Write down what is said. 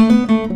you.